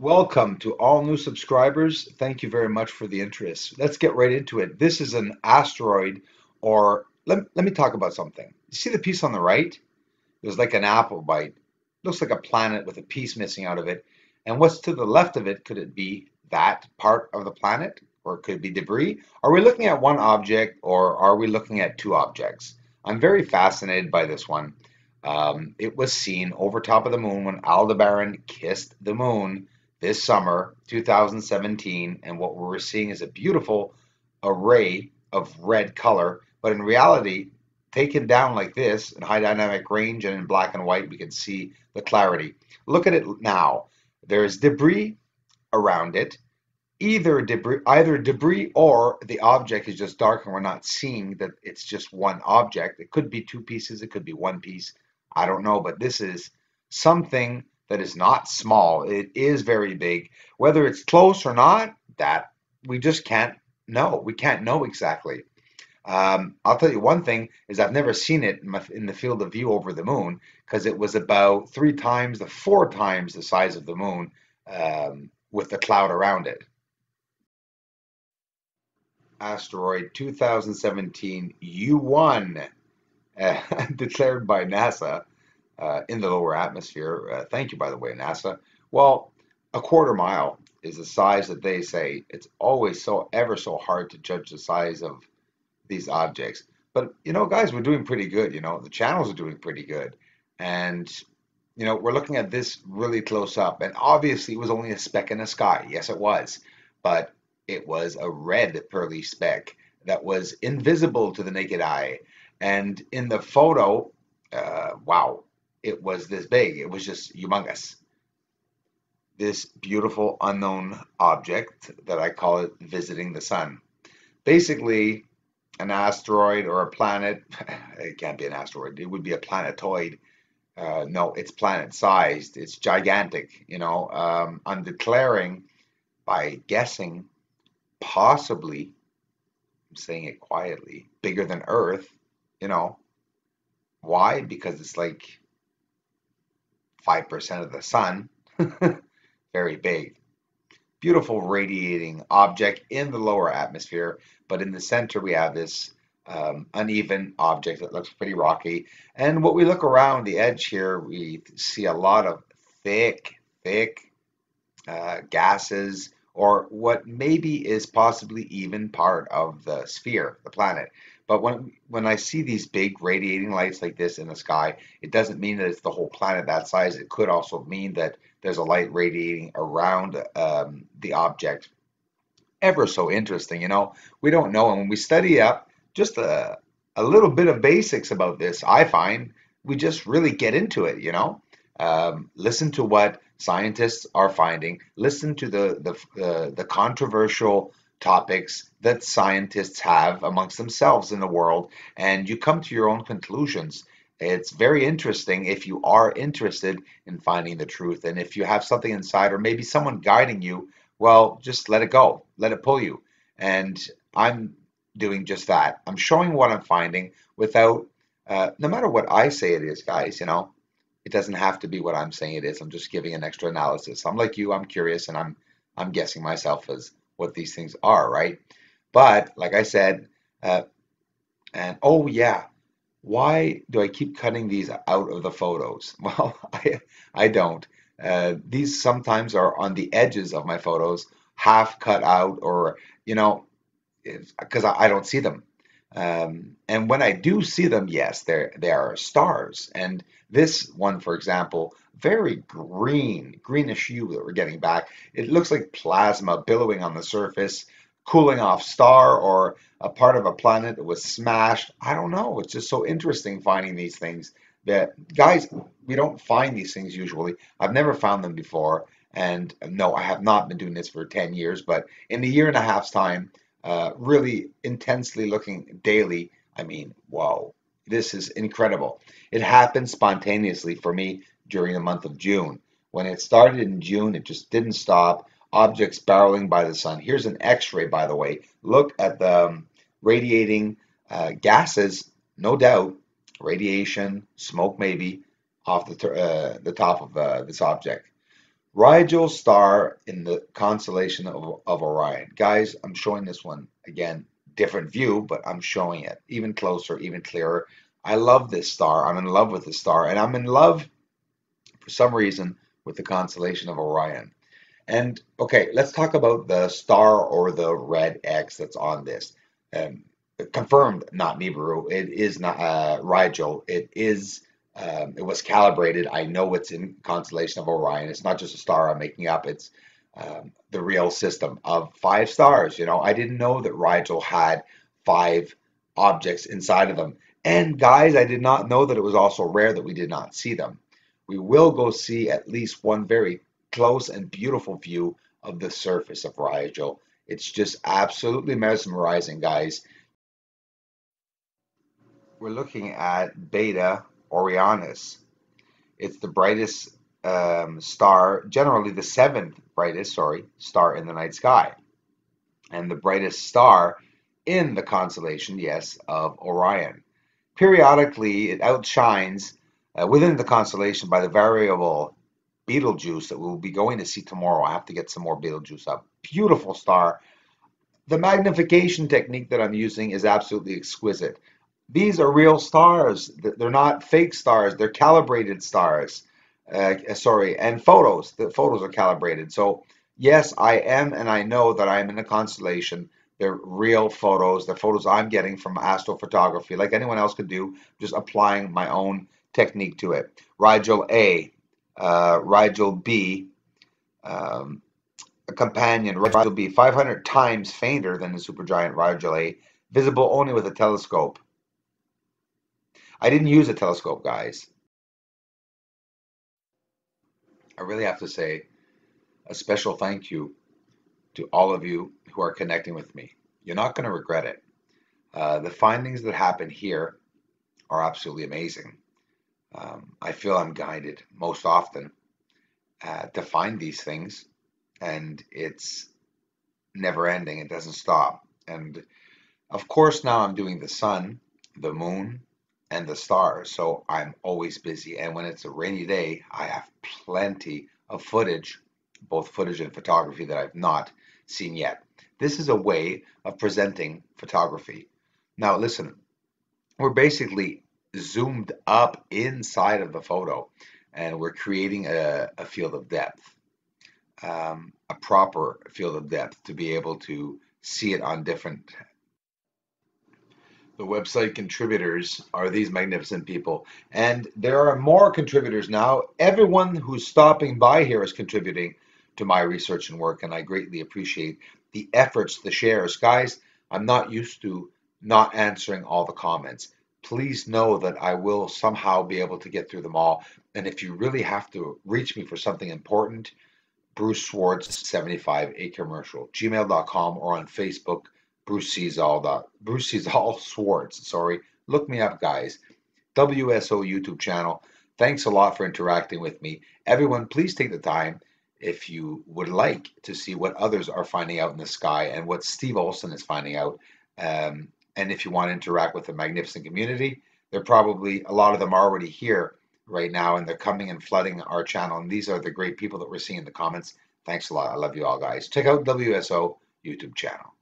Welcome to all new subscribers. Thank you very much for the interest. Let's get right into it. This is an asteroid, or let, let me talk about something. You see the piece on the right? There's like an apple bite. Looks like a planet with a piece missing out of it. And what's to the left of it? Could it be that part of the planet? Or could it be debris? Are we looking at one object or are we looking at two objects? I'm very fascinated by this one. Um, it was seen over top of the moon when Aldebaran kissed the moon this summer, 2017, and what we're seeing is a beautiful array of red color, but in reality, taken down like this in high dynamic range and in black and white, we can see the clarity. Look at it now. There's debris around it. Either debris, either debris or the object is just dark and we're not seeing that it's just one object. It could be two pieces, it could be one piece. I don't know, but this is something that is not small. It is very big. Whether it's close or not, that we just can't know. We can't know exactly. Um, I'll tell you one thing is I've never seen it in, the field of view over the moon because it was about three times the four times the size of the moon um, with the cloud around it. Asteroid 2017 U1 uh, declared by NASA uh, in the lower atmosphere. Uh, thank you, by the way, NASA. Well, a quarter mile is the size that they say. It's always so ever so hard to judge the size of these objects. But you know, guys, we're doing pretty good. You know, the channels are doing pretty good, and you know, we're looking at this really close up. And obviously, it was only a speck in the sky. Yes, it was, but it was a red pearly speck that was invisible to the naked eye. And in the photo, uh, wow, it was this big. It was just humongous. This beautiful unknown object that I call it visiting the sun. Basically, an asteroid or a planet, it can't be an asteroid, it would be a planetoid. Uh, no, it's planet sized, it's gigantic. You know, um, I'm declaring by guessing, possibly, I'm saying it quietly, bigger than Earth. You know, why? Because it's like 5% of the sun. Very big. Beautiful radiating object in the lower atmosphere, but in the center we have this um, uneven object that looks pretty rocky. And what we look around the edge here, we see a lot of thick, thick uh, gases, or what maybe is possibly even part of the sphere, the planet. But when when I see these big radiating lights like this in the sky, it doesn't mean that it's the whole planet that size. It could also mean that there's a light radiating around um, the object. Ever so interesting, you know. We don't know, and when we study up just a a little bit of basics about this, I find we just really get into it, you know. Um, listen to what scientists are finding. Listen to the the uh, the controversial topics that scientists have amongst themselves in the world, and you come to your own conclusions. It's very interesting if you are interested in finding the truth, and if you have something inside, or maybe someone guiding you, well, just let it go, let it pull you. And I'm doing just that. I'm showing what I'm finding without, uh, no matter what I say it is, guys, you know, it doesn't have to be what I'm saying it is. I'm just giving an extra analysis. I'm like you, I'm curious, and I'm I'm guessing myself as what these things are, right? But like I said, uh, and oh yeah, why do I keep cutting these out of the photos? Well, I, I don't. Uh, these sometimes are on the edges of my photos, half cut out, or you know, because I, I, don't see them. Um, and when I do see them, yes, there they are stars. And this one, for example, very green, greenish hue that we're getting back. It looks like plasma billowing on the surface, cooling off star or a part of a planet that was smashed. I don't know. It's just so interesting finding these things that guys, we don't find these things usually. I've never found them before. And no, I have not been doing this for 10 years, but in a year and a half's time, uh, really intensely looking daily, I mean, whoa, this is incredible. It happened spontaneously for me during the month of June. When it started in June, it just didn't stop. Objects barreling by the sun. Here's an X-ray, by the way. Look at the um, radiating uh, gases, no doubt, radiation, smoke maybe, off the, uh, the top of uh, this object. Rigel star in the constellation of, of Orion. Guys, I'm showing this one again, different view, but I'm showing it even closer, even clearer. I love this star. I'm in love with this star, and I'm in love for some reason with the constellation of Orion. And okay, let's talk about the star or the red X that's on this. Um, confirmed, not Nibiru. It is not uh, Rigel. It is. Um, it was calibrated. I know it's in constellation of Orion. It's not just a star I'm making up. It's um, the real system of five stars. You know, I didn't know that Rigel had five objects inside of them. And guys, I did not know that it was also rare that we did not see them. We will go see at least one very close and beautiful view of the surface of Rigel. It's just absolutely mesmerizing, guys. We're looking at Beta Orionis. It's the brightest um, star, generally the seventh brightest, sorry, star in the night sky. And the brightest star in the constellation, yes, of Orion. Periodically, it outshines uh, within the constellation by the variable Betelgeuse that we'll be going to see tomorrow. I have to get some more Betelgeuse up. Beautiful star. The magnification technique that I'm using is absolutely exquisite. These are real stars. They're not fake stars. They're calibrated stars. Uh, sorry, and photos. The photos are calibrated. So yes, I am, and I know that I'm in a constellation. They're real photos. The photos I'm getting from astrophotography, like anyone else could do, just applying my own technique to it. Rigel A, uh, Rigel B, um, a companion, Rigel B, 500 times fainter than the supergiant Rigel A, visible only with a telescope. I didn't use a telescope, guys. I really have to say a special thank you to all of you who are connecting with me. You're not going to regret it. Uh, the findings that happen here are absolutely amazing. Um, I feel I'm guided most often uh, to find these things, and it's never ending. It doesn't stop. And of course, now I'm doing the sun, the moon, and the stars, so I'm always busy. And when it's a rainy day, I have plenty of footage, both footage and photography that I've not seen yet. This is a way of presenting photography. Now, listen, we're basically zoomed up inside of the photo and we're creating a, a field of depth, um, a proper field of depth to be able to see it on different. The website contributors are these magnificent people, and there are more contributors now. Everyone who's stopping by here is contributing to my research and work, and I greatly appreciate the efforts, the shares. Guys, I'm not used to not answering all the comments please know that I will somehow be able to get through them all. And if you really have to reach me for something important, Bruce Swartz 75 a commercial, gmail.com or on Facebook, Bruce sees all the Bruce sees all Swartz. Sorry, look me up, guys. WSO YouTube channel. Thanks a lot for interacting with me. Everyone, please take the time if you would like to see what others are finding out in the sky and what Steve Olson is finding out. Um, and if you want to interact with the magnificent community, they're probably a lot of them are already here right now and they're coming and flooding our channel. And these are the great people that we're seeing in the comments. Thanks a lot. I love you all, guys. Check out WSO YouTube channel.